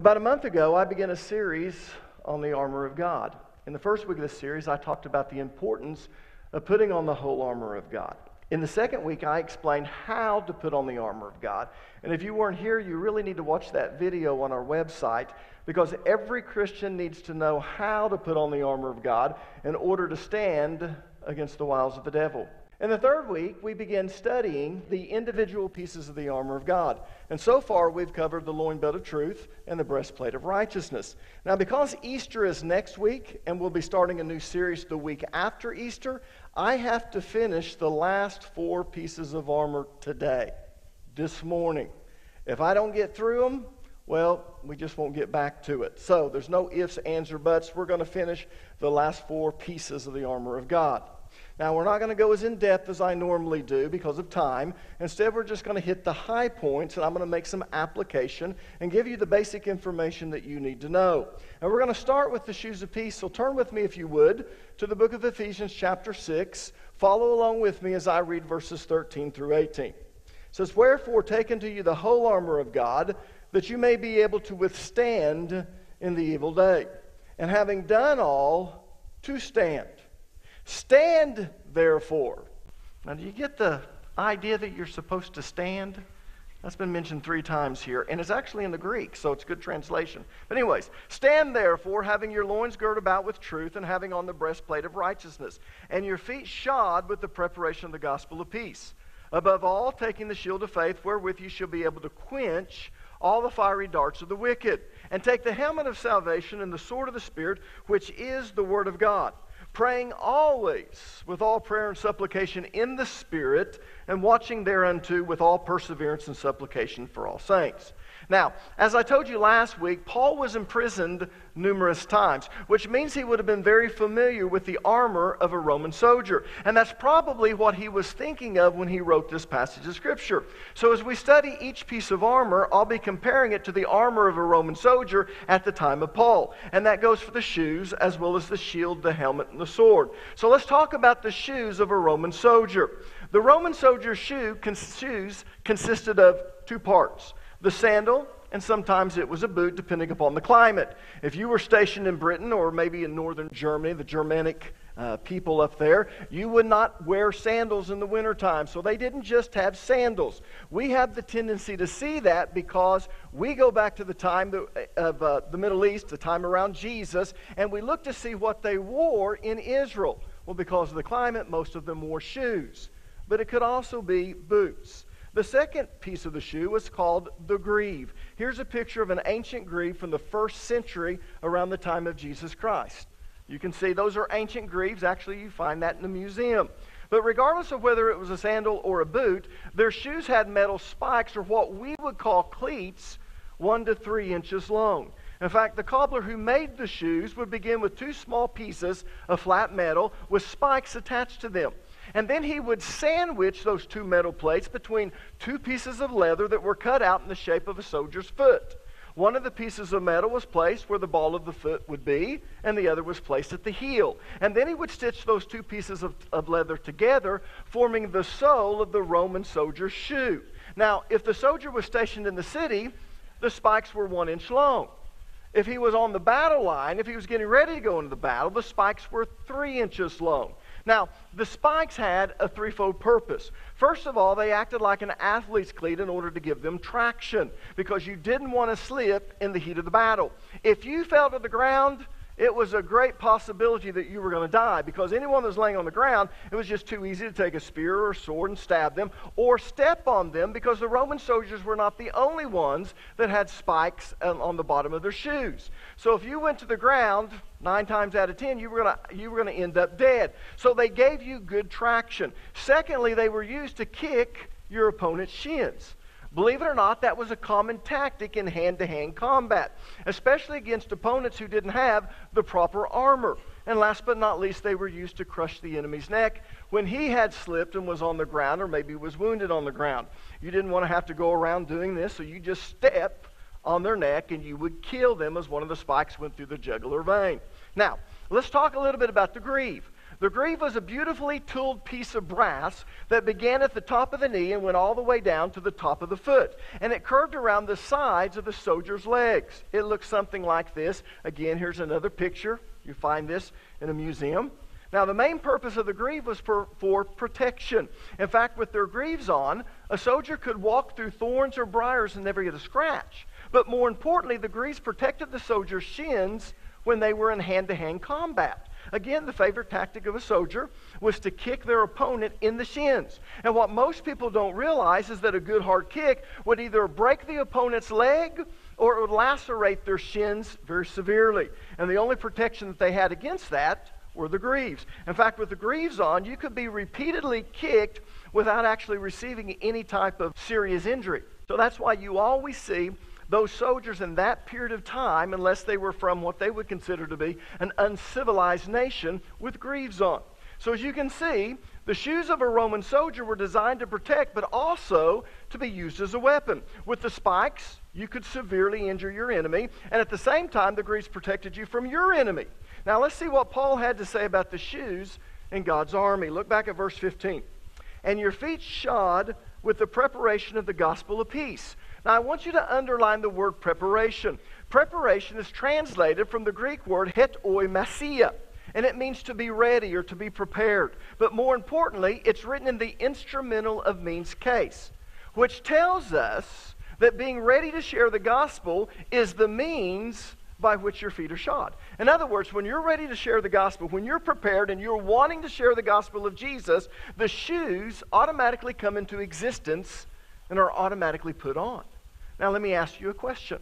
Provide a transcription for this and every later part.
About a month ago, I began a series on the armor of God. In the first week of this series, I talked about the importance of putting on the whole armor of God. In the second week, I explained how to put on the armor of God. And if you weren't here, you really need to watch that video on our website because every Christian needs to know how to put on the armor of God in order to stand against the wiles of the devil. In the third week, we begin studying the individual pieces of the armor of God. And so far, we've covered the loin belt of truth and the breastplate of righteousness. Now, because Easter is next week, and we'll be starting a new series the week after Easter, I have to finish the last four pieces of armor today, this morning. If I don't get through them, well, we just won't get back to it. So there's no ifs, ands, or buts. We're going to finish the last four pieces of the armor of God. Now, we're not going to go as in depth as I normally do because of time. Instead, we're just going to hit the high points, and I'm going to make some application and give you the basic information that you need to know. And we're going to start with the shoes of peace. So turn with me, if you would, to the book of Ephesians, chapter 6. Follow along with me as I read verses 13 through 18. It says, Wherefore, take unto you the whole armor of God, that you may be able to withstand in the evil day. And having done all, to stand. Stand, therefore. Now, do you get the idea that you're supposed to stand? That's been mentioned three times here, and it's actually in the Greek, so it's good translation. But, anyways, stand therefore, having your loins girt about with truth, and having on the breastplate of righteousness, and your feet shod with the preparation of the gospel of peace. Above all, taking the shield of faith, wherewith you shall be able to quench all the fiery darts of the wicked, and take the helmet of salvation and the sword of the Spirit, which is the word of God praying always with all prayer and supplication in the Spirit, and watching thereunto with all perseverance and supplication for all saints. Now, as I told you last week, Paul was imprisoned numerous times, which means he would have been very familiar with the armor of a Roman soldier. And that's probably what he was thinking of when he wrote this passage of Scripture. So, as we study each piece of armor, I'll be comparing it to the armor of a Roman soldier at the time of Paul. And that goes for the shoes as well as the shield, the helmet, and the sword. So, let's talk about the shoes of a Roman soldier. The Roman soldier's shoe, shoes consisted of two parts the sandal, and sometimes it was a boot, depending upon the climate. If you were stationed in Britain or maybe in northern Germany, the Germanic uh, people up there, you would not wear sandals in the wintertime. So they didn't just have sandals. We have the tendency to see that because we go back to the time of uh, the Middle East, the time around Jesus, and we look to see what they wore in Israel. Well, because of the climate, most of them wore shoes. But it could also be boots. The second piece of the shoe was called the greave. Here's a picture of an ancient greave from the first century around the time of Jesus Christ. You can see those are ancient greaves. Actually, you find that in the museum. But regardless of whether it was a sandal or a boot, their shoes had metal spikes or what we would call cleats, one to three inches long. In fact, the cobbler who made the shoes would begin with two small pieces of flat metal with spikes attached to them. And then he would sandwich those two metal plates between two pieces of leather that were cut out in the shape of a soldier's foot. One of the pieces of metal was placed where the ball of the foot would be, and the other was placed at the heel. And then he would stitch those two pieces of, of leather together, forming the sole of the Roman soldier's shoe. Now, if the soldier was stationed in the city, the spikes were one inch long. If he was on the battle line, if he was getting ready to go into the battle, the spikes were three inches long. Now, the spikes had a threefold purpose. First of all, they acted like an athlete's cleat in order to give them traction because you didn't want to slip in the heat of the battle. If you fell to the ground, it was a great possibility that you were going to die because anyone that was laying on the ground, it was just too easy to take a spear or sword and stab them or step on them because the Roman soldiers were not the only ones that had spikes on the bottom of their shoes. So if you went to the ground, nine times out of ten, you were going to you were going to end up dead. So they gave you good traction. Secondly, they were used to kick your opponent's shins. Believe it or not, that was a common tactic in hand to hand combat, especially against opponents who didn't have the proper armor. And last but not least, they were used to crush the enemy's neck when he had slipped and was on the ground or maybe was wounded on the ground. You didn't want to have to go around doing this, so you just step on their neck and you would kill them as one of the spikes went through the jugular vein. Now, let's talk a little bit about the greave. The greave was a beautifully tooled piece of brass that began at the top of the knee and went all the way down to the top of the foot. And it curved around the sides of the soldier's legs. It looked something like this. Again, here's another picture. You find this in a museum. Now, the main purpose of the greave was for, for protection. In fact, with their greaves on, a soldier could walk through thorns or briars and never get a scratch. But more importantly, the greaves protected the soldier's shins when they were in hand to hand combat. Again, the favorite tactic of a soldier was to kick their opponent in the shins. And what most people don't realize is that a good hard kick would either break the opponent's leg or it would lacerate their shins very severely. And the only protection that they had against that were the greaves. In fact, with the greaves on, you could be repeatedly kicked without actually receiving any type of serious injury. So that's why you always see those soldiers in that period of time, unless they were from what they would consider to be an uncivilized nation, with greaves on. So as you can see, the shoes of a Roman soldier were designed to protect, but also to be used as a weapon. With the spikes, you could severely injure your enemy, and at the same time, the greaves protected you from your enemy. Now let's see what Paul had to say about the shoes in God's army. Look back at verse 15. And your feet shod with the preparation of the gospel of peace. Now, I want you to underline the word preparation. Preparation is translated from the Greek word hetoimasia, and it means to be ready or to be prepared. But more importantly, it's written in the instrumental of means case, which tells us that being ready to share the gospel is the means by which your feet are shod. In other words, when you're ready to share the gospel, when you're prepared and you're wanting to share the gospel of Jesus, the shoes automatically come into existence and are automatically put on. Now, let me ask you a question.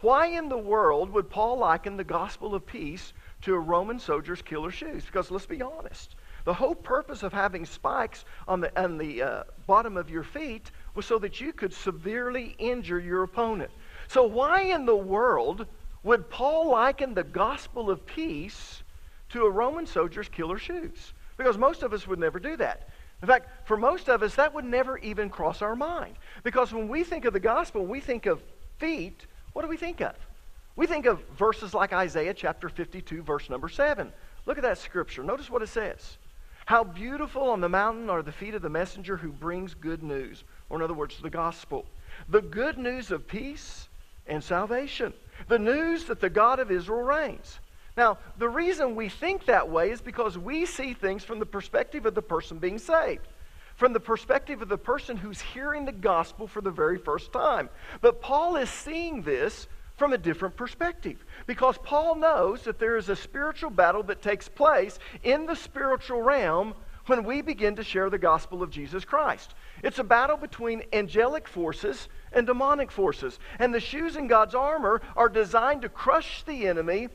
Why in the world would Paul liken the gospel of peace to a Roman soldier's killer shoes? Because let's be honest. The whole purpose of having spikes on the, on the uh, bottom of your feet was so that you could severely injure your opponent. So, why in the world would Paul liken the gospel of peace to a Roman soldier's killer shoes? Because most of us would never do that. In fact, for most of us, that would never even cross our mind. Because when we think of the gospel, we think of feet, what do we think of? We think of verses like Isaiah chapter 52, verse number 7. Look at that scripture. Notice what it says. How beautiful on the mountain are the feet of the messenger who brings good news, or in other words, the gospel. The good news of peace and salvation. The news that the God of Israel reigns. Now, the reason we think that way is because we see things from the perspective of the person being saved, from the perspective of the person who's hearing the gospel for the very first time. But Paul is seeing this from a different perspective because Paul knows that there is a spiritual battle that takes place in the spiritual realm when we begin to share the gospel of Jesus Christ. It's a battle between angelic forces and demonic forces. And the shoes in God's armor are designed to crush the enemy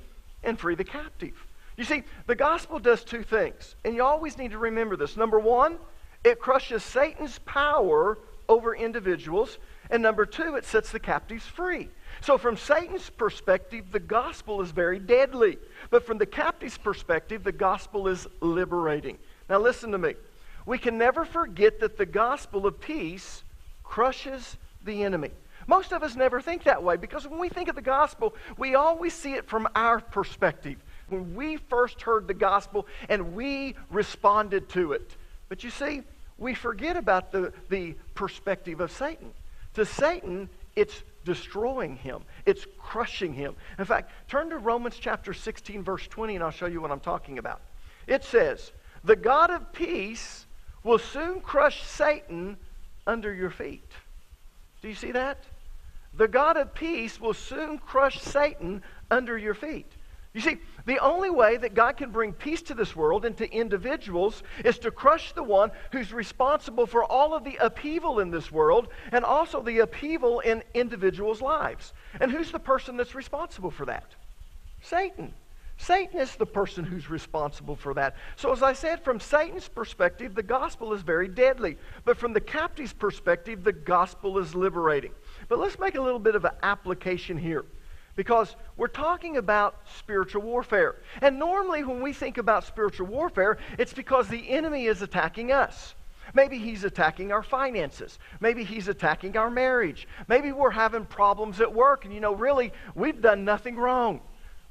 and free the captive. You see, the gospel does two things, and you always need to remember this. Number one, it crushes Satan's power over individuals, and number two, it sets the captives free. So, from Satan's perspective, the gospel is very deadly. But from the captive's perspective, the gospel is liberating. Now, listen to me. We can never forget that the gospel of peace crushes the enemy. Most of us never think that way because when we think of the gospel, we always see it from our perspective. When we first heard the gospel and we responded to it. But you see, we forget about the, the perspective of Satan. To Satan, it's destroying him, it's crushing him. In fact, turn to Romans chapter 16, verse 20, and I'll show you what I'm talking about. It says, The God of peace will soon crush Satan under your feet. Do you see that? The God of peace will soon crush Satan under your feet. You see, the only way that God can bring peace to this world and to individuals is to crush the one who's responsible for all of the upheaval in this world and also the upheaval in individuals' lives. And who's the person that's responsible for that? Satan. Satan is the person who's responsible for that. So, as I said, from Satan's perspective, the gospel is very deadly. But from the captive's perspective, the gospel is liberating. But let's make a little bit of an application here because we're talking about spiritual warfare. And normally, when we think about spiritual warfare, it's because the enemy is attacking us. Maybe he's attacking our finances. Maybe he's attacking our marriage. Maybe we're having problems at work, and you know, really, we've done nothing wrong.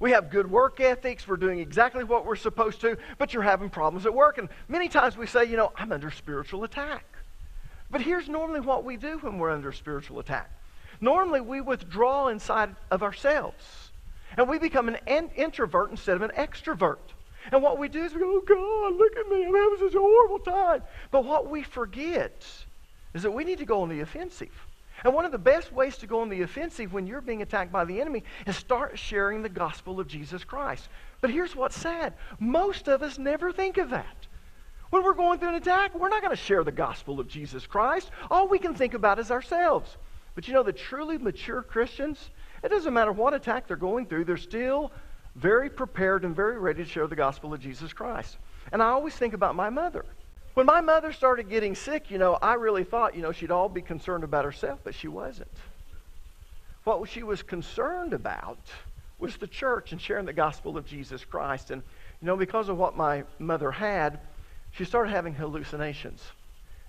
We have good work ethics. We're doing exactly what we're supposed to, but you're having problems at work. And many times we say, you know, I'm under spiritual attack. But here's normally what we do when we're under spiritual attack. Normally we withdraw inside of ourselves. And we become an introvert instead of an extrovert. And what we do is we go, oh God, look at me. I'm having such a horrible time. But what we forget is that we need to go on the offensive. And one of the best ways to go on the offensive when you're being attacked by the enemy is start sharing the gospel of Jesus Christ. But here's what's sad most of us never think of that. When we're going through an attack, we're not going to share the gospel of Jesus Christ. All we can think about is ourselves. But you know, the truly mature Christians, it doesn't matter what attack they're going through, they're still very prepared and very ready to share the gospel of Jesus Christ. And I always think about my mother. When my mother started getting sick, you know, I really thought, you know, she'd all be concerned about herself, but she wasn't. What she was concerned about was the church and sharing the gospel of Jesus Christ. And, you know, because of what my mother had, she started having hallucinations.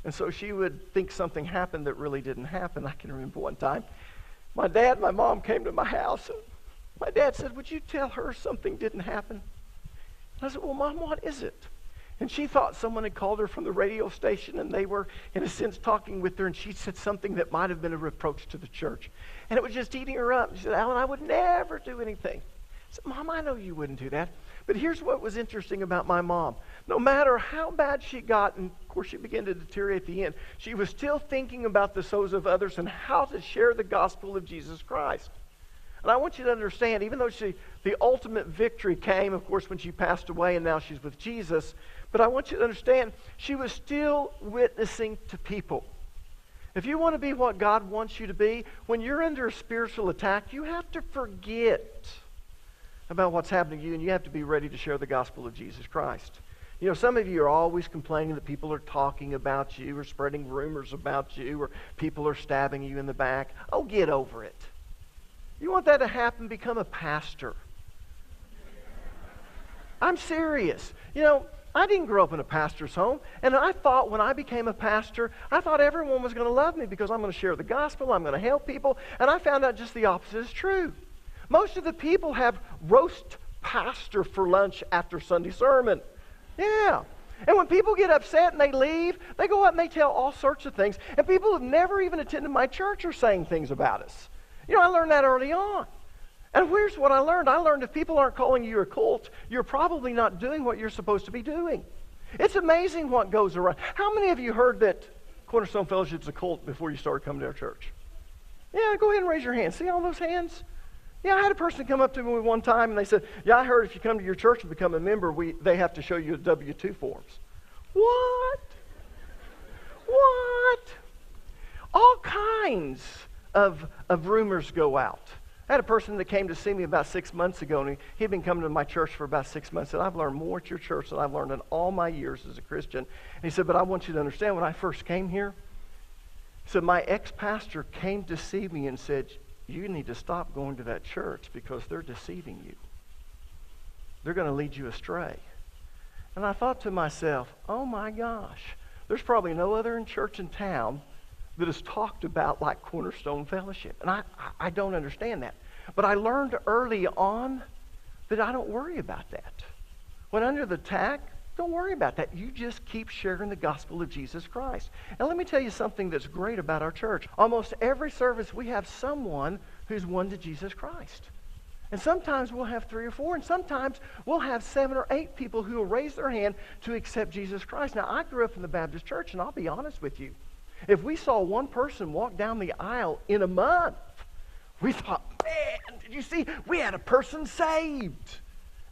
And so she would think something happened that really didn't happen. I can remember one time, my dad and my mom came to my house, and my dad said, Would you tell her something didn't happen? And I said, Well, Mom, what is it? And she thought someone had called her from the radio station and they were, in a sense, talking with her, and she said something that might have been a reproach to the church. And it was just eating her up. She said, Allen, I would never do anything. I said, Mom, I know you wouldn't do that. But here's what was interesting about my mom. No matter how bad she got, and of course she began to deteriorate at the end, she was still thinking about the souls of others and how to share the gospel of Jesus Christ. And I want you to understand, even though she, the ultimate victory came, of course, when she passed away and now she's with Jesus, but I want you to understand, she was still witnessing to people. If you want to be what God wants you to be, when you're under a spiritual attack, you have to forget about what's happening to you and you have to be ready to share the gospel of Jesus Christ. You know, some of you are always complaining that people are talking about you or spreading rumors about you or people are stabbing you in the back. Oh, get over it. You want that to happen? Become a pastor. I'm serious. You know, I didn't grow up in a pastor's home. And I thought when I became a pastor, I thought everyone was going to love me because I'm going to share the gospel, I'm going to help people. And I found out just the opposite is true. Most of the people have roast pastor for lunch after Sunday sermon. Yeah. And when people get upset and they leave, they go out and they tell all sorts of things. And people who have never even attended my church are saying things about us. You know, I learned that early on. And here's what I learned I learned if people aren't calling you a cult, you're probably not doing what you're supposed to be doing. It's amazing what goes around. How many of you heard that Cornerstone Fellowship's a cult before you started coming to our church? Yeah, go ahead and raise your hand. See all those hands? Yeah, I had a person come up to me one time and they said, Yeah, I heard if you come to your church and become a member, we, they have to show you W 2 forms. What? What? All kinds of, of rumors go out. I had a person that came to see me about six months ago, and he, had been coming to my church for about six months. And I've learned more at your church than I've learned in all my years as a Christian. And he said, But I want you to understand, when I first came here, he said, My ex pastor came to see me and said, You need to stop going to that church because they're deceiving you. They're going to lead you astray. And I thought to myself, Oh my gosh, there's probably no other in church in town that is talked about like Cornerstone Fellowship. And I, I don't understand that. But I learned early on that I don't worry about that. When under the attack, don't worry about that. You just keep sharing the gospel of Jesus Christ. And let me tell you something that's great about our church. Almost every service, we have someone who's won to Jesus Christ. And sometimes we'll have three or four, and sometimes we'll have seven or eight people who will raise their hand to accept Jesus Christ. Now, I grew up in the Baptist church, and I'll be honest with you. If we saw one person walk down the aisle in a month, we thought, man, did you see? We had a person saved.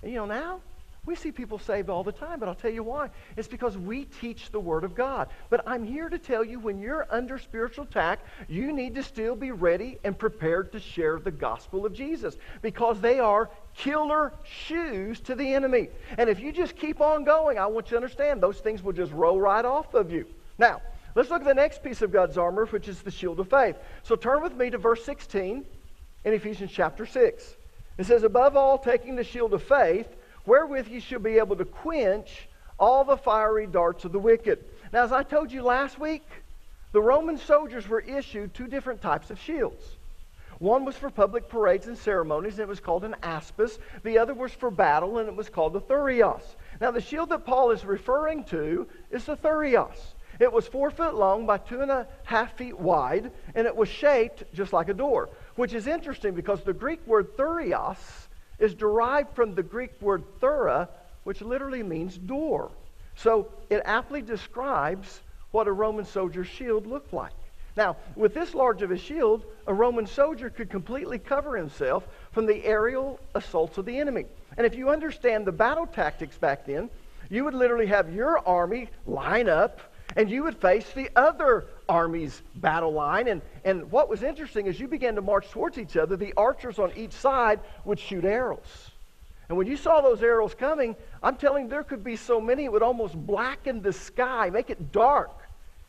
And you know, now we see people saved all the time, but I'll tell you why. It's because we teach the Word of God. But I'm here to tell you when you're under spiritual attack, you need to still be ready and prepared to share the gospel of Jesus because they are killer shoes to the enemy. And if you just keep on going, I want you to understand those things will just roll right off of you. Now, Let's look at the next piece of God's armor, which is the shield of faith. So turn with me to verse 16 in Ephesians chapter 6. It says, Above all, taking the shield of faith, wherewith ye shall be able to quench all the fiery darts of the wicked. Now, as I told you last week, the Roman soldiers were issued two different types of shields. One was for public parades and ceremonies, and it was called an aspis. The other was for battle, and it was called the thurios. Now, the shield that Paul is referring to is the thurios. It was four foot long by two and a half feet wide, and it was shaped just like a door, which is interesting because the Greek word thurios is derived from the Greek word thura, which literally means door. So it aptly describes what a Roman soldier's shield looked like. Now, with this large of a shield, a Roman soldier could completely cover himself from the aerial assaults of the enemy. And if you understand the battle tactics back then, you would literally have your army line up and you would face the other army's battle line. And, and what was interesting is you began to march towards each other, the archers on each side would shoot arrows. And when you saw those arrows coming, I'm telling you, there could be so many, it would almost blacken the sky, make it dark.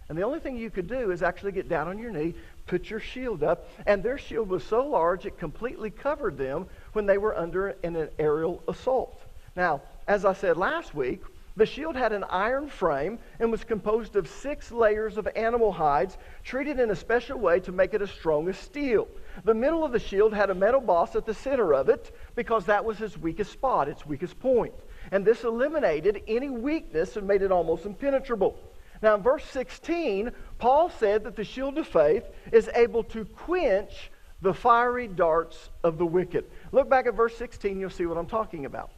And the only thing you could do is actually get down on your knee, put your shield up, and their shield was so large it completely covered them when they were under an aerial assault. Now, as I said last week, the shield had an iron frame and was composed of six layers of animal hides treated in a special way to make it as strong as steel. The middle of the shield had a metal boss at the center of it because that was its weakest spot, its weakest point. And this eliminated any weakness and made it almost impenetrable. Now, in verse 16, Paul said that the shield of faith is able to quench the fiery darts of the wicked. Look back at verse 16, you'll see what I'm talking about.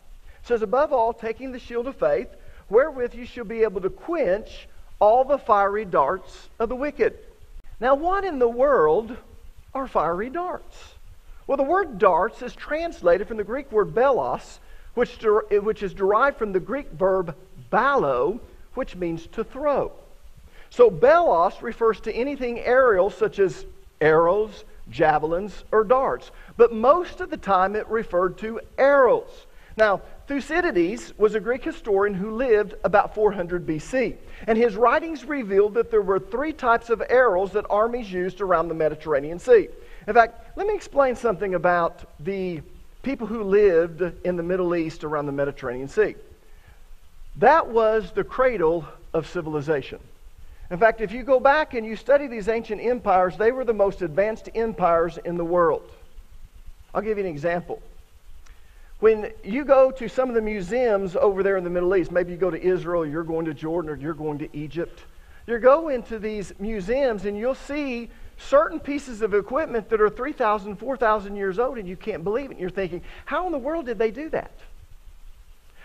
It says, Above all, taking the shield of faith, wherewith you shall be able to quench all the fiery darts of the wicked. Now, what in the world are fiery darts? Well, the word darts is translated from the Greek word belos, which, which is derived from the Greek verb ballo, which means to throw. So belos refers to anything aerial, such as arrows, javelins, or darts. But most of the time it referred to arrows. Now, Thucydides was a Greek historian who lived about 400 BC. And his writings revealed that there were three types of arrows that armies used around the Mediterranean Sea. In fact, let me explain something about the people who lived in the Middle East around the Mediterranean Sea. That was the cradle of civilization. In fact, if you go back and you study these ancient empires, they were the most advanced empires in the world. I'll give you an example. When you go to some of the museums over there in the Middle East, maybe you go to Israel, you're going to Jordan, or you're going to Egypt, you go into these museums and you'll see certain pieces of equipment that are 3,000, 4,000 years old, and you can't believe it. You're thinking, how in the world did they do that?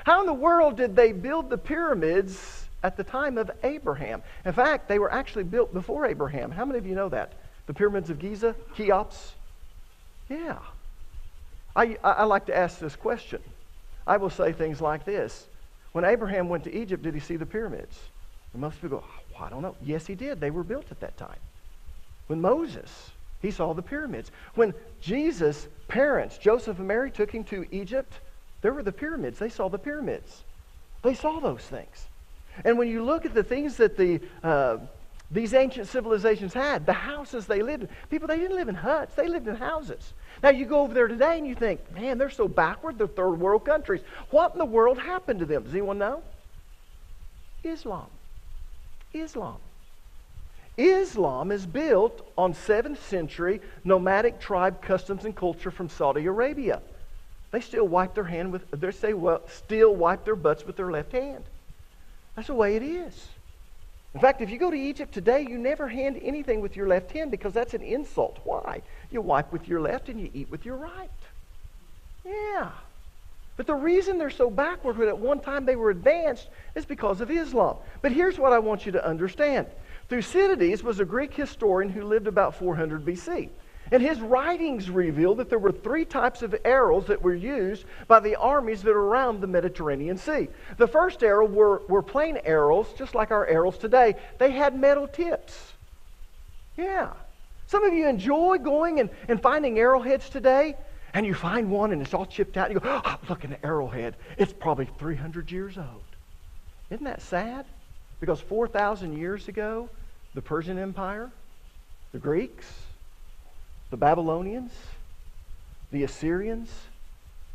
How in the world did they build the pyramids at the time of Abraham? In fact, they were actually built before Abraham. How many of you know that? The pyramids of Giza, Cheops? Yeah. I, I like to ask this question. I will say things like this. When Abraham went to Egypt, did he see the pyramids? And most people go, oh, I don't know. Yes, he did. They were built at that time. When Moses, he saw the pyramids. When Jesus' parents, Joseph and Mary, took him to Egypt, there were the pyramids. They saw the pyramids. They saw those things. And when you look at the things that the, uh, these ancient civilizations had, the houses they lived in, people, they didn't live in huts, they lived in houses. Now you go over there today and you think, man, they're so backward, they're third world countries. What in the world happened to them? Does anyone know? Islam. Islam. Islam is built on 7th century nomadic tribe customs and culture from Saudi Arabia. They still wipe their hand with, they say, well, still wipe their butts with their left hand. That's the way it is. In fact, if you go to Egypt today, you never hand anything with your left hand because that's an insult. Why? You wipe with your left and you eat with your right. Yeah. But the reason they're so backward when at one time they were advanced is because of Islam. But here's what I want you to understand. Thucydides was a Greek historian who lived about 400 BC. And his writings reveal that there were three types of arrows that were used by the armies that are around the Mediterranean Sea. The first arrow were, were plain arrows, just like our arrows today. They had metal tips. Yeah. Some of you enjoy going and, and finding arrowheads today, and you find one and it's all chipped out. And you go, oh, look, an arrowhead. It's probably 300 years old. Isn't that sad? Because 4,000 years ago, the Persian Empire, the Greeks, the Babylonians, the Assyrians,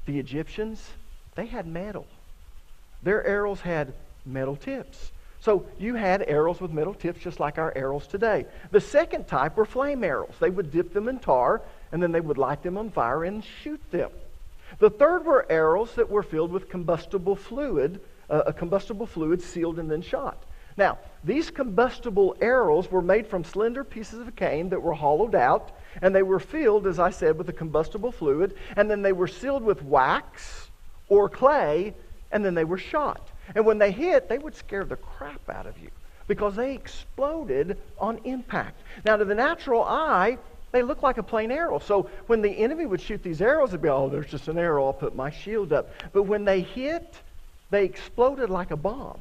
the Egyptians, they had metal. Their arrows had metal tips. So you had arrows with metal tips just like our arrows today. The second type were flame arrows. They would dip them in tar and then they would light them on fire and shoot them. The third were arrows that were filled with combustible fluid, uh, a combustible fluid sealed and then shot. Now, these combustible arrows were made from slender pieces of cane that were hollowed out, and they were filled, as I said, with a combustible fluid, and then they were sealed with wax or clay, and then they were shot. And when they hit, they would scare the crap out of you because they exploded on impact. Now, to the natural eye, they look like a plain arrow. So when the enemy would shoot these arrows, it'd be, oh, there's just an arrow. I'll put my shield up. But when they hit, they exploded like a bomb.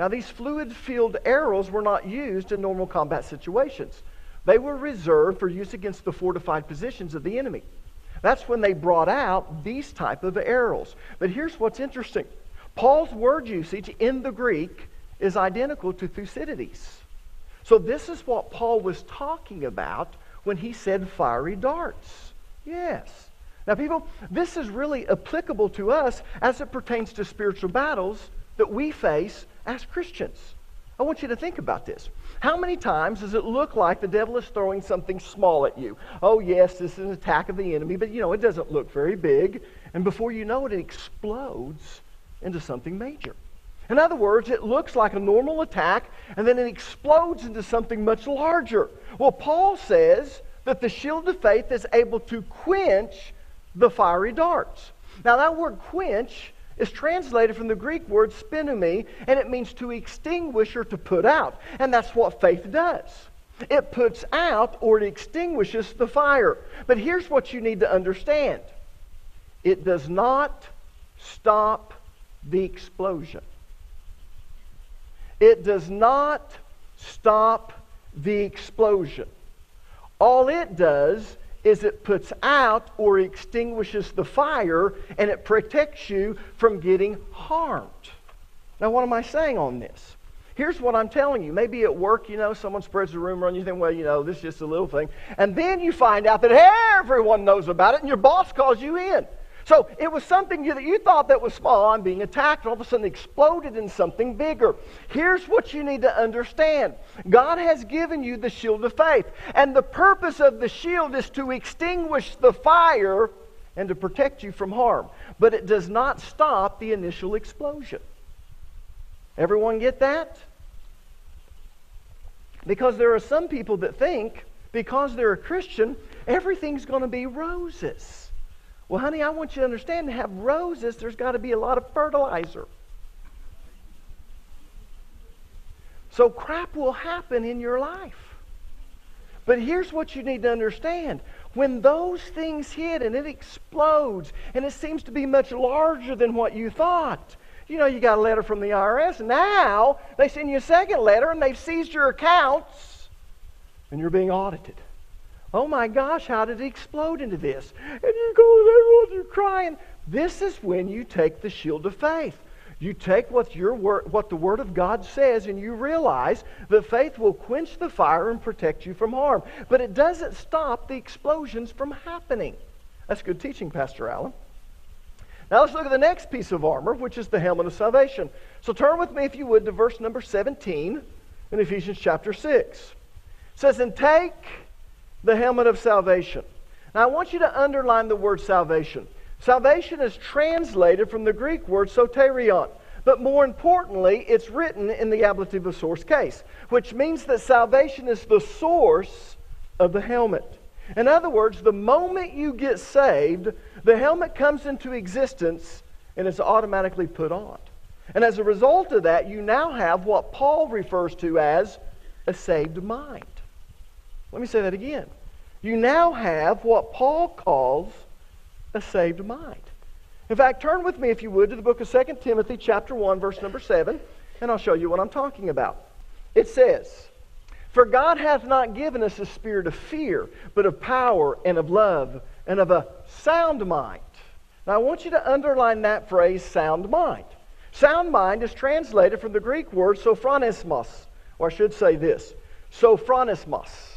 Now, these fluid filled arrows were not used in normal combat situations. They were reserved for use against the fortified positions of the enemy. That's when they brought out these type of arrows. But here's what's interesting. Paul's word usage in the Greek is identical to Thucydides. So this is what Paul was talking about when he said fiery darts. Yes. Now, people, this is really applicable to us as it pertains to spiritual battles that we face as Christians. I want you to think about this. How many times does it look like the devil is throwing something small at you? Oh, yes, this is an attack of the enemy, but you know, it doesn't look very big. And before you know it, it explodes into something major. In other words, it looks like a normal attack and then it explodes into something much larger. Well, Paul says that the shield of faith is able to quench the fiery darts. Now, that word quench is translated from the Greek word sbennumi, and it means to extinguish or to put out. And that's what faith does. It puts out or it extinguishes the fire. But here's what you need to understand it does not stop the explosion. It does not stop the explosion. All it does is it puts out or extinguishes the fire and it protects you from getting harmed. Now, what am I saying on this? Here's what I'm telling you. Maybe at work, you know, someone spreads a rumor and you think, well, you know, this is just a little thing. And then you find out that everyone knows about it and your boss calls you in. So it was something that you thought that was small. I'm being attacked. All of a sudden exploded in something bigger. Here's what you need to understand God has given you the shield of faith. And the purpose of the shield is to extinguish the fire and to protect you from harm. But it does not stop the initial explosion. Everyone get that? Because there are some people that think because they're a Christian, everything's going to be roses. Well, honey, I want you to understand to have roses, there's got to be a lot of fertilizer. So crap will happen in your life. But here's what you need to understand. When those things hit and it explodes and it seems to be much larger than what you thought, you know, you got a letter from the IRS, now they send you a second letter and they've seized your accounts and you're being audited. Oh my gosh, how did it explode into this? And you go, everyone, you're crying. This is when you take the shield of faith. You take what, your word, what the Word of God says and you realize that faith will quench the fire and protect you from harm. But it doesn't stop the explosions from happening. That's good teaching, Pastor Allen. Now let's look at the next piece of armor, which is the helmet of salvation. So turn with me, if you would, to verse number 17 in Ephesians chapter 6. It says, And take the helmet of salvation. Now, I want you to underline the word salvation. Salvation is translated from the Greek word soterion. But more importantly, it's written in the ablative of source case, which means that salvation is the source of the helmet. In other words, the moment you get saved, the helmet comes into existence and it's automatically put on. And as a result of that, you now have what Paul refers to as a saved mind. Let me say that again. You now have what Paul calls a saved mind. In fact, turn with me, if you would, to the book of 2 Timothy, chapter 1, verse number 7, and I'll show you what I'm talking about. It says, For God hath not given us a spirit of fear, but of power and of love and of a sound mind. Now, I want you to underline that phrase, sound mind. Sound mind is translated from the Greek word sophronismos, or I should say this, sophronismos.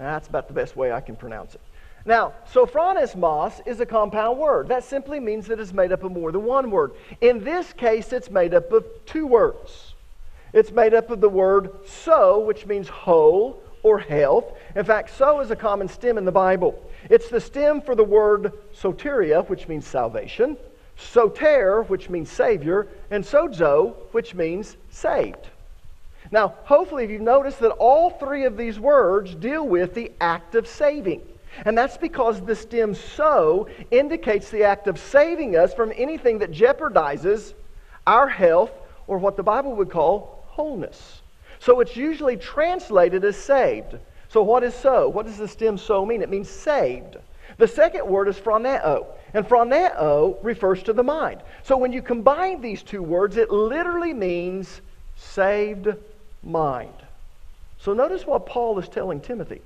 That's about the best way I can pronounce it. Now, sophronismos is a compound word. That simply means that it's made up of more than one word. In this case, it's made up of two words. It's made up of the word so, which means whole or health. In fact, so is a common stem in the Bible. It's the stem for the word soteria, which means salvation, soter, which means savior, and sozo, which means saved. Now, hopefully, if you've noticed that all three of these words deal with the act of saving. And that's because the stem so indicates the act of saving us from anything that jeopardizes our health or what the Bible would call wholeness. So it's usually translated as saved. So what is so? What does the stem so mean? It means saved. The second word is phroneo, and phroneo refers to the mind. So when you combine these two words, it literally means saved mind. So notice what Paul is telling Timothy.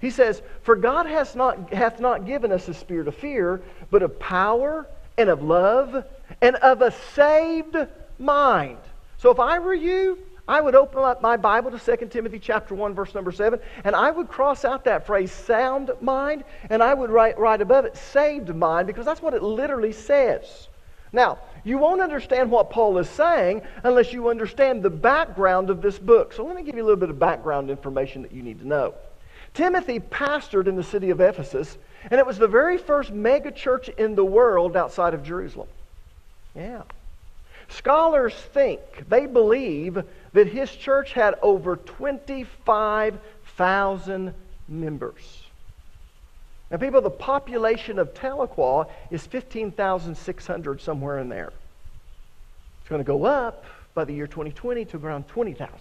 He says, For God has not, hath not given us a spirit of fear, but of power and of love and of a saved mind. So if I were you, I would open up my Bible to 2 Timothy chapter 1, verse number 7, and I would cross out that phrase sound mind, and I would write right above it saved mind, because that's what it literally says. Now, you won't understand what Paul is saying unless you understand the background of this book. So let me give you a little bit of background information that you need to know. Timothy pastored in the city of Ephesus, and it was the very first mega church in the world outside of Jerusalem. Yeah. Scholars think, they believe, that his church had over 25,000 members. Now, people, the population of Tahlequah is 15,600, somewhere in there. It's going to go up by the year 2020 to around 20,000.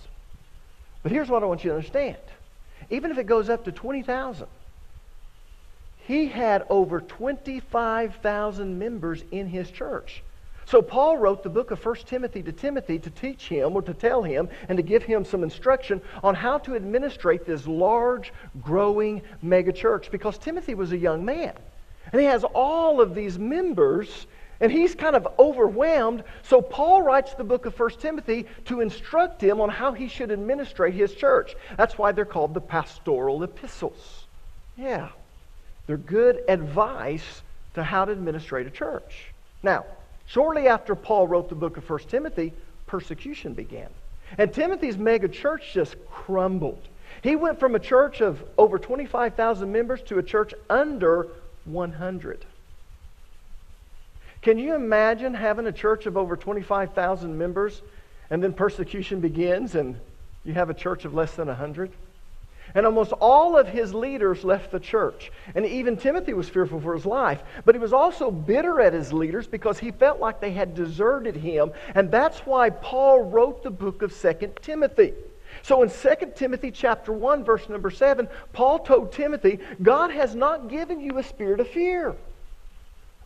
But here's what I want you to understand. Even if it goes up to 20,000, he had over 25,000 members in his church. So Paul wrote the book of 1 Timothy to Timothy to teach him or to tell him and to give him some instruction on how to administrate this large, growing megachurch because Timothy was a young man. And he has all of these members and he's kind of overwhelmed. So Paul writes the book of 1 Timothy to instruct him on how he should administrate his church. That's why they're called the pastoral epistles. Yeah. They're good advice to how to administrate a church. Now, Shortly after Paul wrote the book of 1 Timothy, persecution began. And Timothy's mega church just crumbled. He went from a church of over 25,000 members to a church under 100. Can you imagine having a church of over 25,000 members and then persecution begins and you have a church of less than 100? And almost all of his leaders left the church. And even Timothy was fearful for his life. But he was also bitter at his leaders because he felt like they had deserted him. And that's why Paul wrote the book of 2 Timothy. So in 2 Timothy chapter 1 verse number 7, Paul told Timothy, God has not given you a spirit of fear,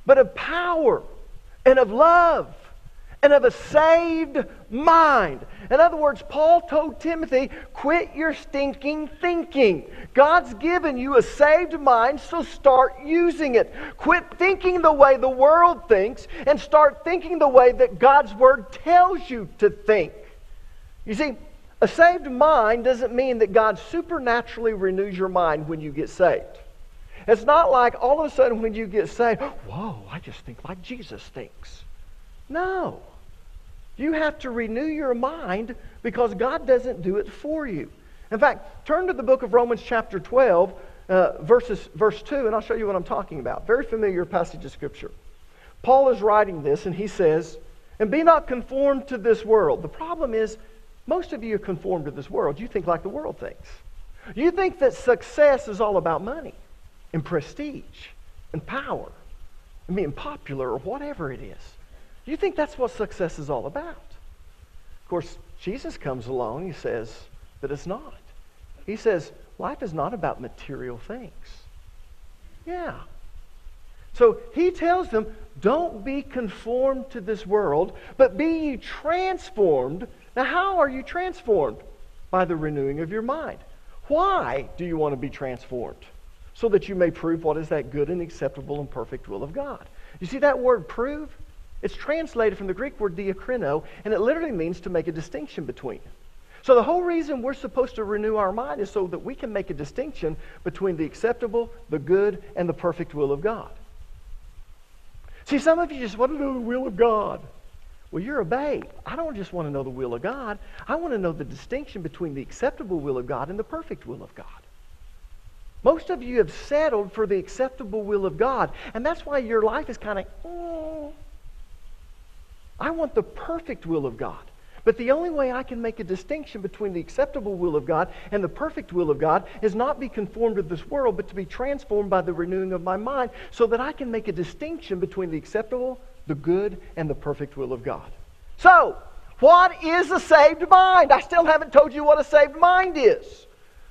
but of power and of love and of a saved mind. In other words, Paul told Timothy, quit your stinking thinking. God's given you a saved mind, so start using it. Quit thinking the way the world thinks and start thinking the way that God's Word tells you to think. You see, a saved mind doesn't mean that God supernaturally renews your mind when you get saved. It's not like all of a sudden when you get saved, whoa, I just think like Jesus thinks. No. You have to renew your mind because God doesn't do it for you. In fact, turn to the book of Romans, chapter 12, uh, verses, verse 2, and I'll show you what I'm talking about. Very familiar passage of Scripture. Paul is writing this, and he says, And be not conformed to this world. The problem is, most of you are conformed to this world. You think like the world thinks. You think that success is all about money and prestige and power and being popular or whatever it is. Do you think that's what success is all about? Of course, Jesus comes along, he says that it's not. He says, life is not about material things. Yeah. So he tells them, don't be conformed to this world, but be ye transformed. Now, how are you transformed? By the renewing of your mind. Why do you want to be transformed? So that you may prove what is that good and acceptable and perfect will of God. You see that word prove? It's translated from the Greek word diakrino, and it literally means to make a distinction between. So the whole reason we're supposed to renew our mind is so that we can make a distinction between the acceptable, the good, and the perfect will of God. See, some of you just want to know the will of God. Well, you're a babe. I don't just want to know the will of God. I want to know the distinction between the acceptable will of God and the perfect will of God. Most of you have settled for the acceptable will of God, and that's why your life is kind of, mm, oh. I want the perfect will of God. But the only way I can make a distinction between the acceptable will of God and the perfect will of God is not to be conformed to this world, but to be transformed by the renewing of my mind so that I can make a distinction between the acceptable, the good, and the perfect will of God. So, what is a saved mind? I still haven't told you what a saved mind is.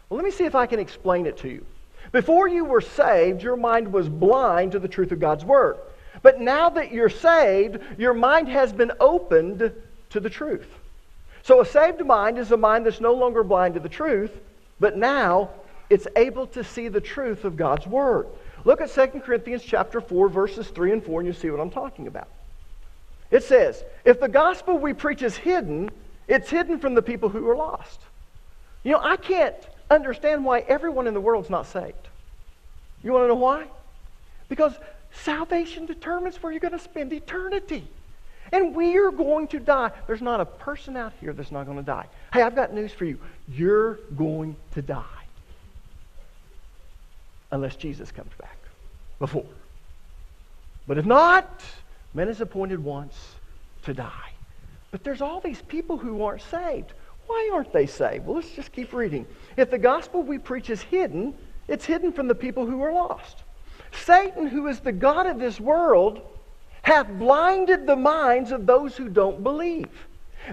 Well, let me see if I can explain it to you. Before you were saved, your mind was blind to the truth of God's Word. But now that you're saved, your mind has been opened to the truth. So a saved mind is a mind that's no longer blind to the truth, but now it's able to see the truth of God's word. Look at 2 Corinthians chapter 4 verses 3 and 4 and you see what I'm talking about. It says, "If the gospel we preach is hidden, it's hidden from the people who are lost." You know, I can't understand why everyone in the world's not saved. You want to know why? Because salvation determines where you're going to spend eternity. And we are going to die. There's not a person out here that's not going to die. Hey, I've got news for you. You're going to die. Unless Jesus comes back before. But if not, man is appointed once to die. But there's all these people who aren't saved. Why aren't they saved? Well, let's just keep reading. If the gospel we preach is hidden, it's hidden from the people who are lost. Satan, who is the God of this world, hath blinded the minds of those who don't believe.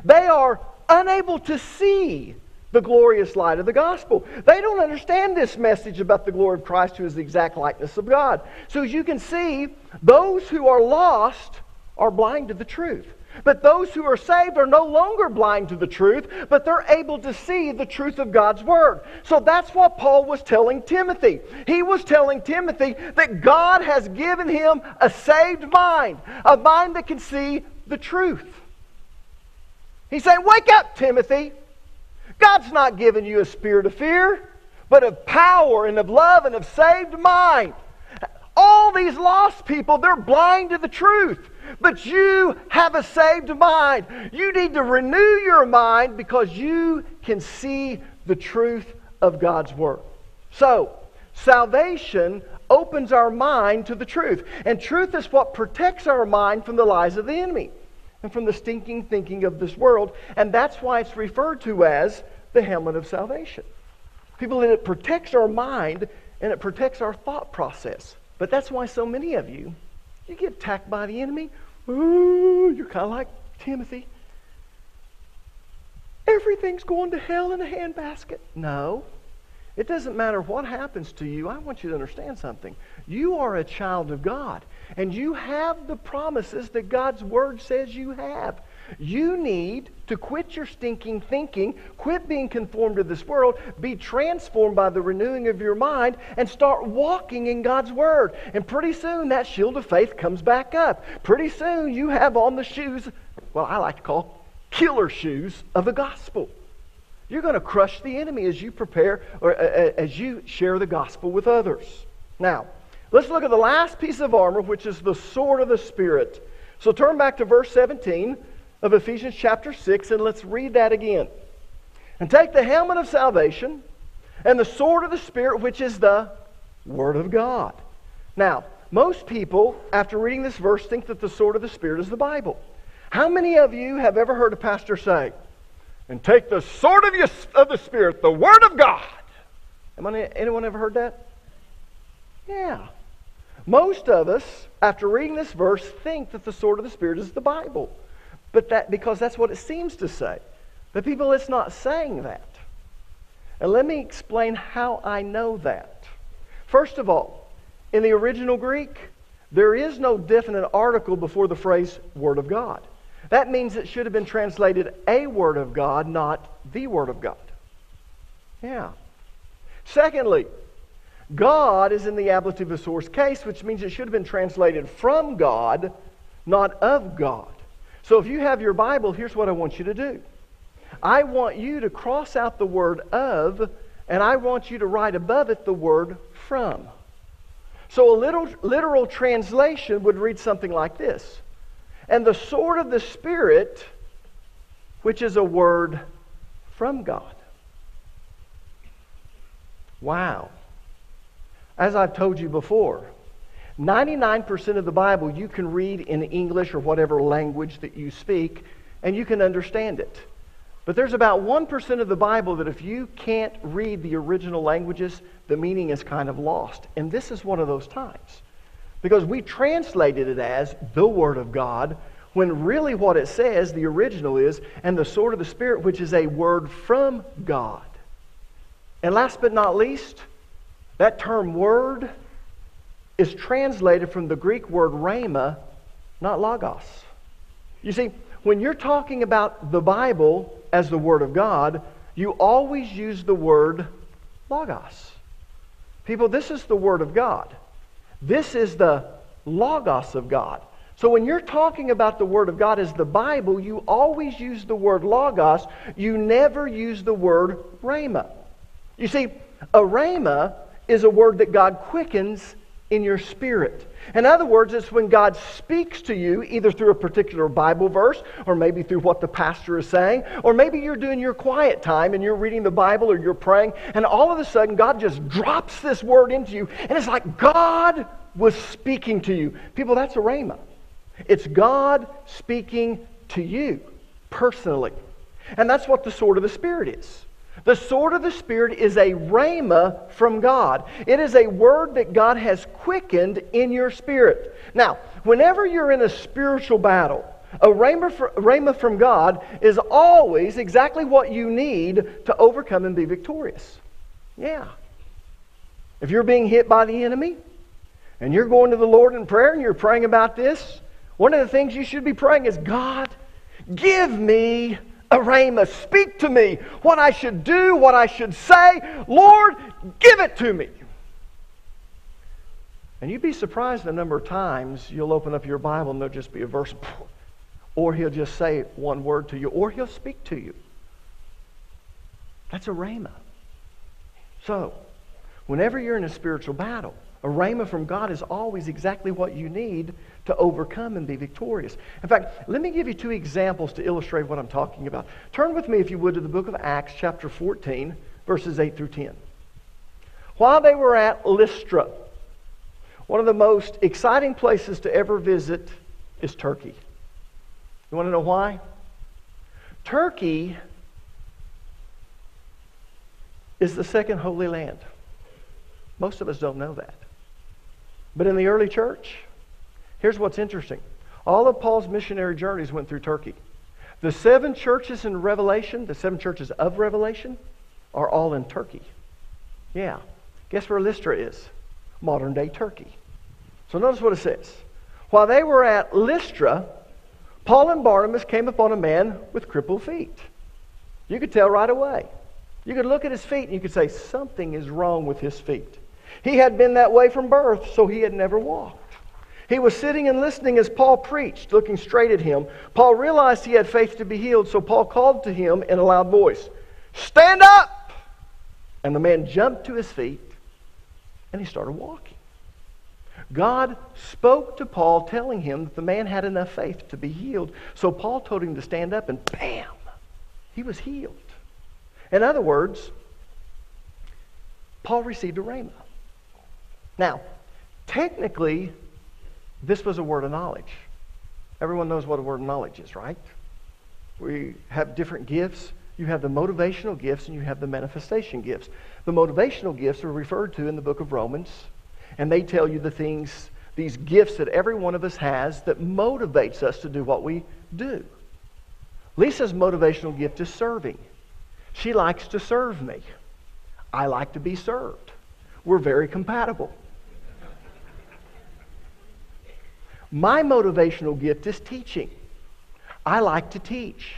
They are unable to see the glorious light of the gospel. They don't understand this message about the glory of Christ, who is the exact likeness of God. So, as you can see, those who are lost are blind to the truth. But those who are saved are no longer blind to the truth, but they're able to see the truth of God's Word. So that's what Paul was telling Timothy. He was telling Timothy that God has given him a saved mind, a mind that can see the truth. He's saying, Wake up, Timothy. God's not giving you a spirit of fear, but of power and of love and of saved mind. These lost people, they're blind to the truth. But you have a saved mind. You need to renew your mind because you can see the truth of God's Word. So, salvation opens our mind to the truth. And truth is what protects our mind from the lies of the enemy and from the stinking thinking of this world. And that's why it's referred to as the helmet of salvation. People, it protects our mind and it protects our thought process. But that's why so many of you you get attacked by the enemy. Ooh, you're kind of like Timothy. Everything's going to hell in a handbasket. No. It doesn't matter what happens to you. I want you to understand something. You are a child of God, and you have the promises that God's Word says you have. You need to quit your stinking thinking, quit being conformed to this world, be transformed by the renewing of your mind, and start walking in God's Word. And pretty soon that shield of faith comes back up. Pretty soon you have on the shoes, well, I like to call killer shoes of the gospel. You're going to crush the enemy as you prepare or uh, uh, as you share the gospel with others. Now, let's look at the last piece of armor, which is the sword of the Spirit. So turn back to verse 17 of Ephesians chapter 6, and let's read that again. And take the helmet of salvation and the sword of the Spirit, which is the Word of God. Now, most people, after reading this verse, think that the sword of the Spirit is the Bible. How many of you have ever heard a pastor say, and take the sword of, of the Spirit, the Word of God? Anyone ever heard that? Yeah. Most of us, after reading this verse, think that the sword of the Spirit is the Bible. But that because that's what it seems to say. But people, it's not saying that. And let me explain how I know that. First of all, in the original Greek, there is no definite article before the phrase Word of God. That means it should have been translated a Word of God, not the Word of God. Yeah. Secondly, God is in the ablative of source case, which means it should have been translated from God, not of God. So if you have your Bible, here's what I want you to do. I want you to cross out the word of, and I want you to write above it the word from. So a little, literal translation would read something like this and the sword of the Spirit, which is a word from God. Wow. As I've told you before, 99% of the Bible you can read in English or whatever language that you speak, and you can understand it. But there's about 1% of the Bible that if you can't read the original languages, the meaning is kind of lost. And this is one of those times. Because we translated it as the Word of God, when really what it says, the original is, and the sword of the Spirit, which is a word from God. And last but not least, that term word is translated from the Greek word rhema, not logos. You see, when you're talking about the Bible as the Word of God, you always use the word logos. People, this is the Word of God. This is the logos of God. So when you're talking about the Word of God as the Bible, you always use the word logos. You never use the word rhema. You see, a rhema is a word that God quickens in your spirit. In other words, it's when God speaks to you, either through a particular Bible verse, or maybe through what the pastor is saying, or maybe you're doing your quiet time and you're reading the Bible or you're praying, and all of a sudden God just drops this word into you, and it's like God was speaking to you. People, that's a rhema. It's God speaking to you personally. And that's what the sword of the Spirit is. The sword of the Spirit is a rhema from God. It is a word that God has quickened in your spirit. Now, whenever you're in a spiritual battle, a rhema from God is always exactly what you need to overcome and be victorious. Yeah. If you're being hit by the enemy and you're going to the Lord in prayer and you're praying about this, one of the things you should be praying is God, give me a rhema. Speak to me what I should do, what I should say. Lord, give it to me. And you'd be surprised the number of times you'll open up your Bible and there'll just be a verse, or he'll just say one word to you, or he'll speak to you. That's a rhema. So, whenever you're in a spiritual battle, a rhema from God is always exactly what you need to overcome and be victorious. In fact, let me give you two examples to illustrate what I'm talking about. Turn with me, if you would, to the book of Acts, chapter 14, verses 8 through 10. While they were at Lystra, one of the most exciting places to ever visit is Turkey. You want to know why? Turkey is the second holy land. Most of us don't know that. But in the early church, Here's what's interesting all of Paul's missionary journeys went through Turkey. The seven churches in Revelation, the seven churches of Revelation, are all in Turkey. Yeah. Guess where Lystra is? Modern day Turkey. So notice what it says. While they were at Lystra, Paul and Barnabas came upon a man with crippled feet. You could tell right away. You could look at his feet and you could say, something is wrong with his feet. He had been that way from birth, so he had never walked. He was sitting and listening as Paul preached, looking straight at him. Paul realized he had faith to be healed, so Paul called to him in a loud voice, Stand up! And the man jumped to his feet and he started walking. God spoke to Paul, telling him that the man had enough faith to be healed. So Paul told him to stand up, and bam, he was healed. In other words, Paul received a rhema. Now, technically, this was a word of knowledge. Everyone knows what a word of knowledge is, right? We have different gifts. You have the motivational gifts and you have the manifestation gifts. The motivational gifts are referred to in the book of Romans, and they tell you the things, these gifts that every one of us has that motivates us to do what we do. Lisa's motivational gift is serving. She likes to serve me. I like to be served. We're very compatible. My motivational gift is teaching. I like to teach.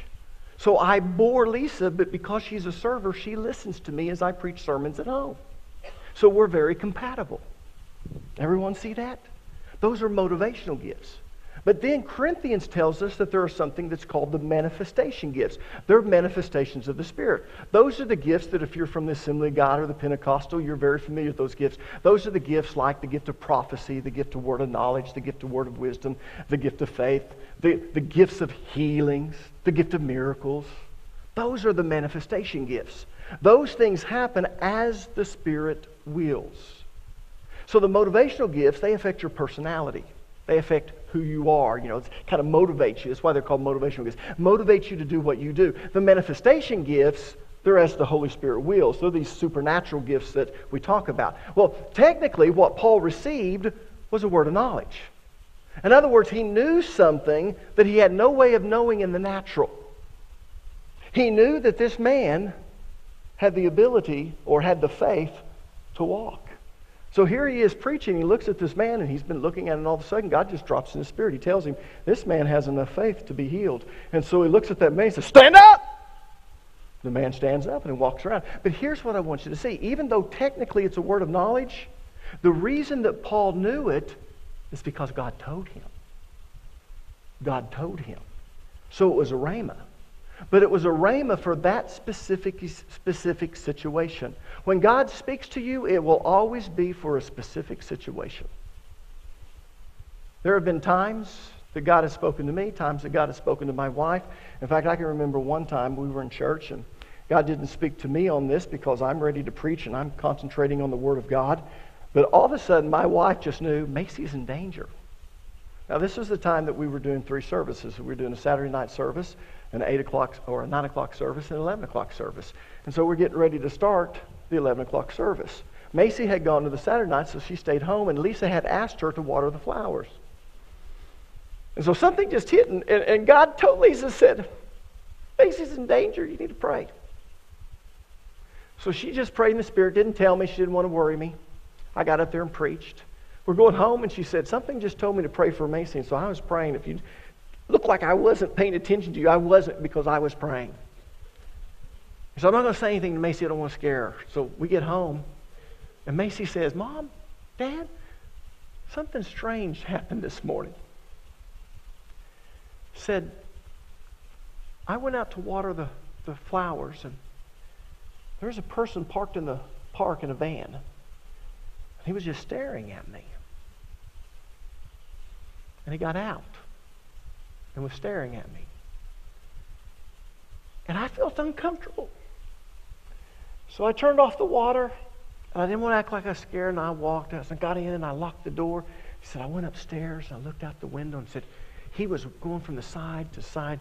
So I bore Lisa, but because she's a server, she listens to me as I preach sermons at home. So we're very compatible. Everyone see that? Those are motivational gifts. But then Corinthians tells us that there are something that's called the manifestation gifts. They're manifestations of the Spirit. Those are the gifts that if you're from the Assembly of God or the Pentecostal, you're very familiar with those gifts. Those are the gifts like the gift of prophecy, the gift of word of knowledge, the gift of word of wisdom, the gift of faith, the, the gifts of healings, the gift of miracles. Those are the manifestation gifts. Those things happen as the Spirit wills. So the motivational gifts, they affect your personality. They affect who you are. You know, it kind of motivates you. That's why they're called motivational gifts. Motivates you to do what you do. The manifestation gifts, they're as the Holy Spirit wills. They're these supernatural gifts that we talk about. Well, technically, what Paul received was a word of knowledge. In other words, he knew something that he had no way of knowing in the natural. He knew that this man had the ability or had the faith to walk. So here he is preaching. He looks at this man and he's been looking at it, and all of a sudden God just drops in his spirit. He tells him, This man has enough faith to be healed. And so he looks at that man and says, Stand up! The man stands up and he walks around. But here's what I want you to see. Even though technically it's a word of knowledge, the reason that Paul knew it is because God told him. God told him. So it was a rhema. But it was a rhema for that specific, specific situation. When God speaks to you, it will always be for a specific situation. There have been times that God has spoken to me, times that God has spoken to my wife. In fact, I can remember one time we were in church and God didn't speak to me on this because I'm ready to preach and I'm concentrating on the Word of God. But all of a sudden, my wife just knew Macy's in danger. Now, this was the time that we were doing three services. We were doing a Saturday night service, an 8 o'clock or a 9 o'clock service, and an 11 o'clock service. And so we're getting ready to start the 11 o'clock service. Macy had gone to the Saturday night, so she stayed home, and Lisa had asked her to water the flowers. And so something just hit, and, and God told Lisa, said, Macy's in danger. You need to pray. So she just prayed in the Spirit, didn't tell me. She didn't want to worry me. I got up there and preached. We're going home, and she said, Something just told me to pray for Macy. And so I was praying. If you look like I wasn't paying attention to you, I wasn't because I was praying. So I'm not going to say anything to Macy. I don't want to scare her. So we get home, and Macy says, Mom, Dad, something strange happened this morning. Said, I went out to water the, the flowers, and there's a person parked in the park in a van. And he was just staring at me. And he got out and was staring at me. And I felt uncomfortable. So I turned off the water, and I didn't want to act like I was scared, and I walked. out. I got in, and I locked the door. He said, I went upstairs, and I looked out the window and said, he was going from the side to side.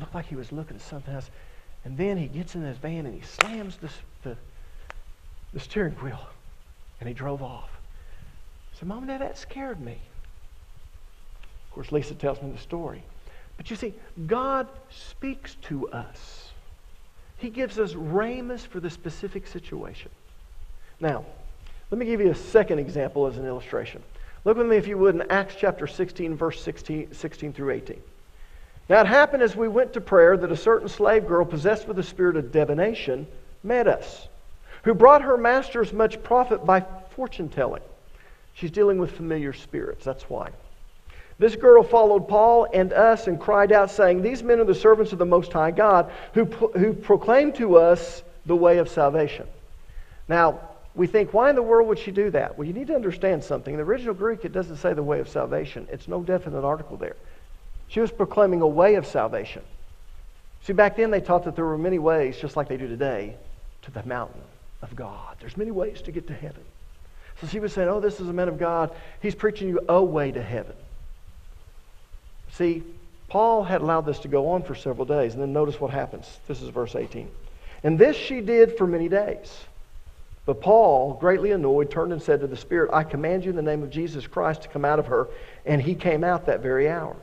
Looked like he was looking at something else. And then he gets in his van, and he slams the, the, steering wheel, and he drove off. I said, Mom and Dad, that scared me. Of course, Lisa tells me the story. But you see, God speaks to us. He gives us rhemas for the specific situation. Now, let me give you a second example as an illustration. Look with me, if you would, in Acts chapter 16, verse 16, 16 through 18. Now, it happened as we went to prayer that a certain slave girl possessed with the spirit of divination met us, who brought her masters much profit by fortune telling. She's dealing with familiar spirits, that's why. This girl followed Paul and us and cried out, saying, These men are the servants of the Most High God who, who proclaim to us the way of salvation. Now, we think, why in the world would she do that? Well, you need to understand something. In the original Greek, it doesn't say the way of salvation, it's no definite article there. She was proclaiming a way of salvation. See, back then they taught that there were many ways, just like they do today, to the mountain of God. There's many ways to get to heaven. So she was saying, Oh, this is a man of God. He's preaching you a way to heaven. See, Paul had allowed this to go on for several days, and then notice what happens. This is verse 18. And this she did for many days. But Paul, greatly annoyed, turned and said to the Spirit, I command you in the name of Jesus Christ to come out of her. And he came out that very hour.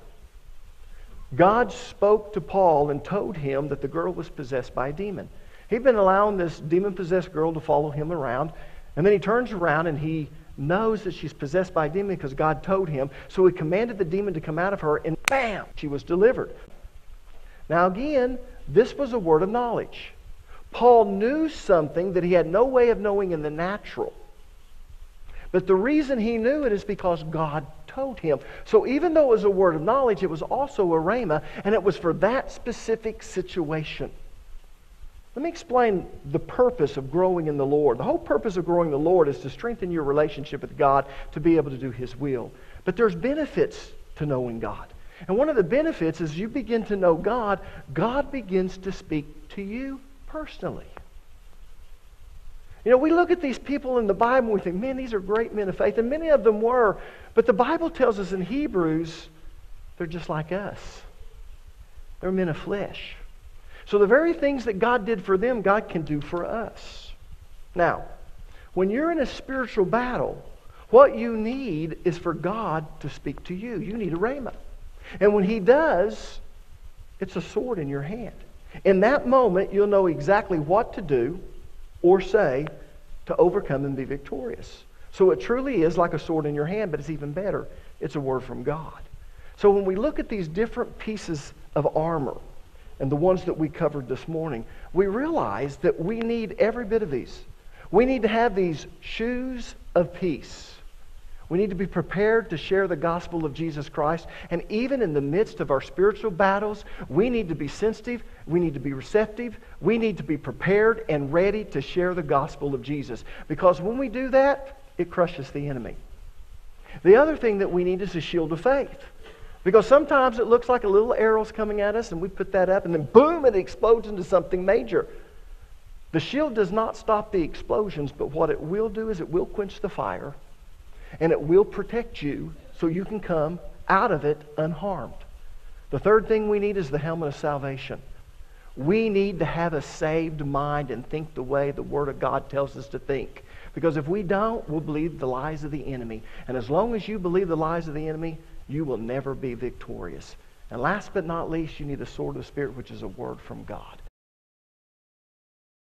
God spoke to Paul and told him that the girl was possessed by a demon. He'd been allowing this demon possessed girl to follow him around. And then he turns around and he knows that she's possessed by a demon because God told him. So he commanded the demon to come out of her, and bam, she was delivered. Now, again, this was a word of knowledge. Paul knew something that he had no way of knowing in the natural. But the reason he knew it is because God told him. So even though it was a word of knowledge, it was also a rhema, and it was for that specific situation. Let me explain the purpose of growing in the Lord. The whole purpose of growing in the Lord is to strengthen your relationship with God to be able to do His will. But there's benefits to knowing God. And one of the benefits is you begin to know God, God begins to speak to you personally. You know, we look at these people in the Bible and we think, man, these are great men of faith. And many of them were. But the Bible tells us in Hebrews, they're just like us. They're men of flesh. So the very things that God did for them, God can do for us. Now, when you're in a spiritual battle, what you need is for God to speak to you. You need a rhema. And when he does, it's a sword in your hand. In that moment, you'll know exactly what to do or say to overcome and be victorious. So it truly is like a sword in your hand, but it's even better. It's a word from God. So when we look at these different pieces of armor and the ones that we covered this morning, we realize that we need every bit of these. We need to have these shoes of peace. We need to be prepared to share the gospel of Jesus Christ. And even in the midst of our spiritual battles, we need to be sensitive. We need to be receptive. We need to be prepared and ready to share the gospel of Jesus. Because when we do that, it crushes the enemy. The other thing that we need is a shield of faith. Because sometimes it looks like a little arrow's coming at us, and we put that up, and then boom, it explodes into something major. The shield does not stop the explosions, but what it will do is it will quench the fire and it will protect you so you can come out of it unharmed. The third thing we need is the helmet of salvation. We need to have a saved mind and think the way the Word of God tells us to think. Because if we don't, we'll believe the lies of the enemy. And as long as you believe the lies of the enemy, you will never be victorious. And last but not least, you need the sword of the Spirit, which is a word from God.